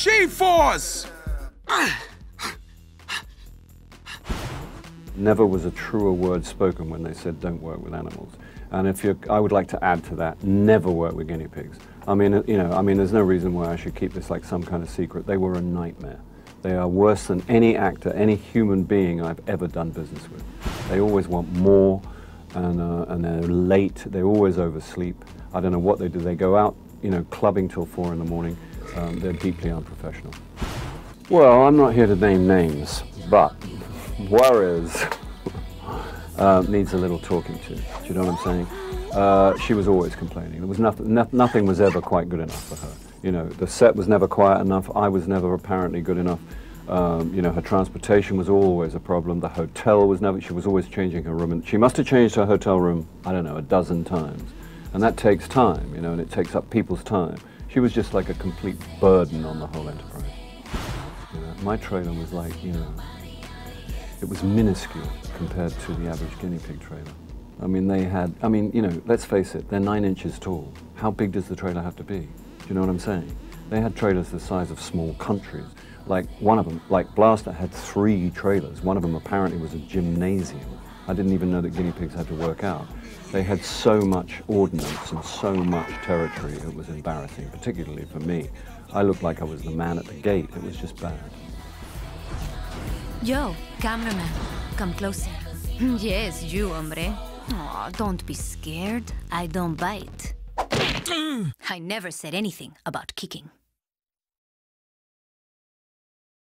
G-Force! Never was a truer word spoken when they said don't work with animals. And if you, I would like to add to that, never work with guinea pigs. I mean, you know, I mean, there's no reason why I should keep this like some kind of secret. They were a nightmare. They are worse than any actor, any human being I've ever done business with. They always want more, and, uh, and they're late. They always oversleep. I don't know what they do. They go out, you know, clubbing till four in the morning. Um, they're deeply unprofessional. Well, I'm not here to name names, but Juarez uh, needs a little talking to. Do you know what I'm saying? Uh, she was always complaining. There was nothing, no, nothing was ever quite good enough for her. You know, the set was never quiet enough. I was never apparently good enough. Um, you know, her transportation was always a problem. The hotel was never, she was always changing her room. And she must have changed her hotel room, I don't know, a dozen times. And that takes time, you know, and it takes up people's time. She was just like a complete burden on the whole enterprise. You know, my trailer was like, you know, it was minuscule compared to the average guinea pig trailer. I mean, they had, I mean, you know, let's face it, they're nine inches tall. How big does the trailer have to be? Do you know what I'm saying? They had trailers the size of small countries. Like one of them, like Blaster had three trailers. One of them apparently was a gymnasium. I didn't even know that guinea pigs had to work out. They had so much ordnance and so much territory, it was embarrassing, particularly for me. I looked like I was the man at the gate. It was just bad. Yo, cameraman, come closer. yes, you, hombre. Aw, don't be scared. I don't bite. I never said anything about kicking.